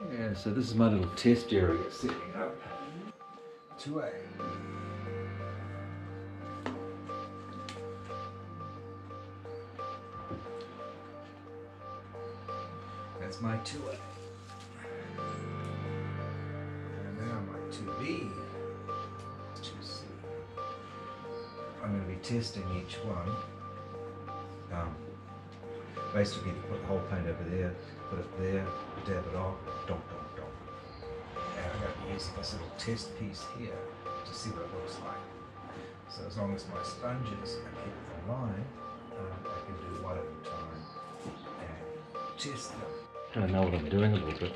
Yeah, so this is my little test area setting up. 2A. That's my 2A. And now my 2B. 2C. I'm going to be testing each one. Um, basically, put the whole paint over there, put it there, dab it off, dot, dot, dot. And I'm going to use this little test piece here to see what it looks like. So as long as my sponges are kept in line, um, I can do one at a time and test them. I know what I'm doing a little bit.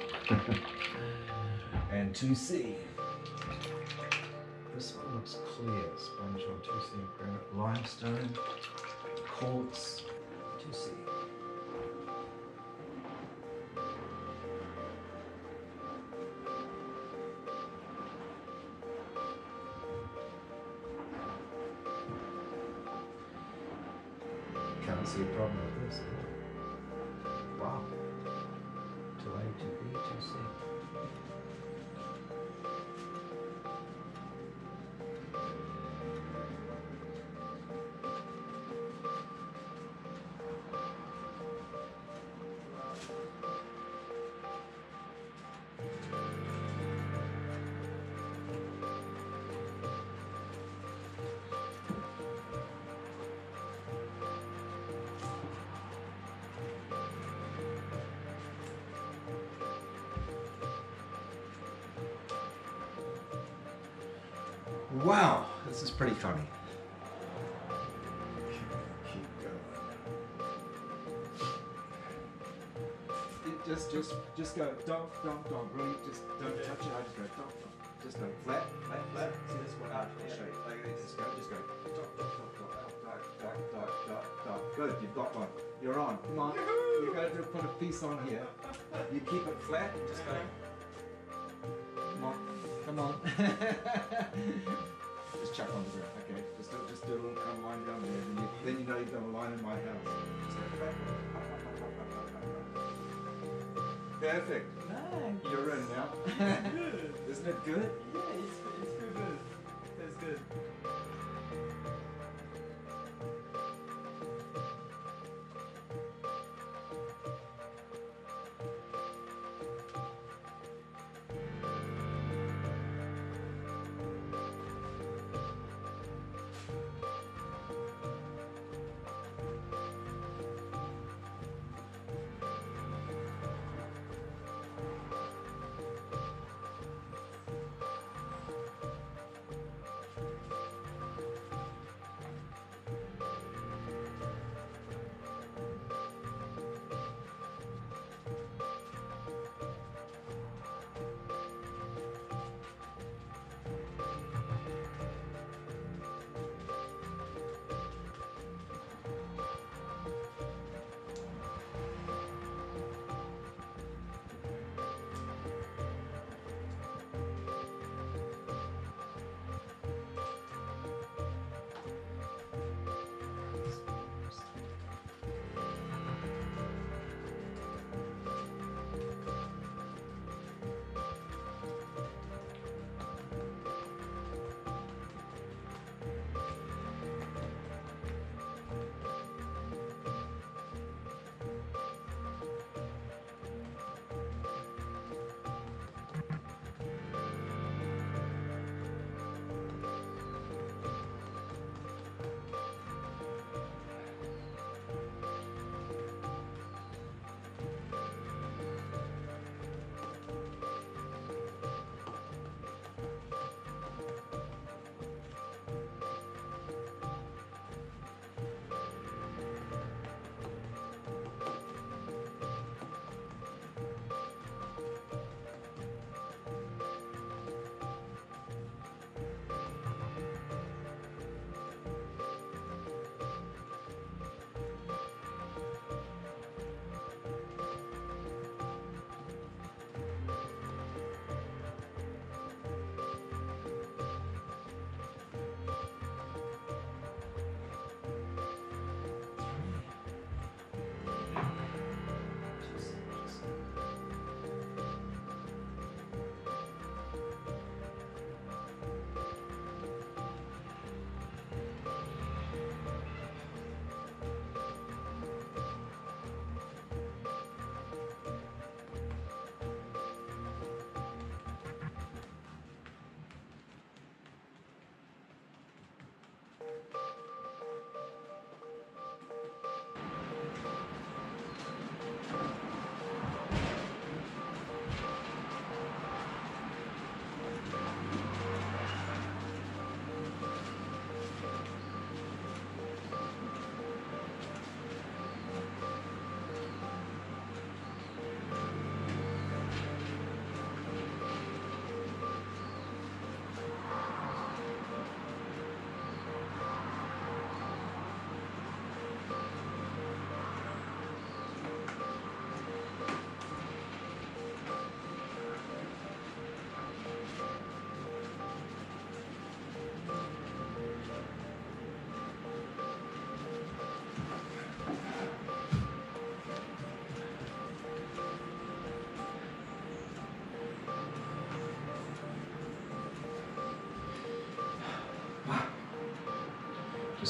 and 2C. This one looks clear. Sponge on 2C granite limestone, quartz, 2C. Can't see a problem with this. Wow. To A to B, to C. Wow, this is pretty funny. Just, just, just go Don't, don't, don't. Really, just don't touch it. I just go don't, Just go flat, flat, flat. See this one out? I'll show you. Like this. Just go, just go. Dong, dong, dong, dong. Dot, dot, dot, dot, dot. Good, you've got one. You're on. Come on. You've got to put a piece on here. You keep it flat. Just go. Come on. Just chuck on the ground. Okay. Just do, just do a little line down there. Then you, then you know you've done a line in my house. Just go flat. Perfect. Nice. You're in now. Good. Isn't it good? Yeah, it's, it's good, good. That's good.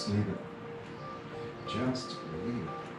Just leave it. Just leave it.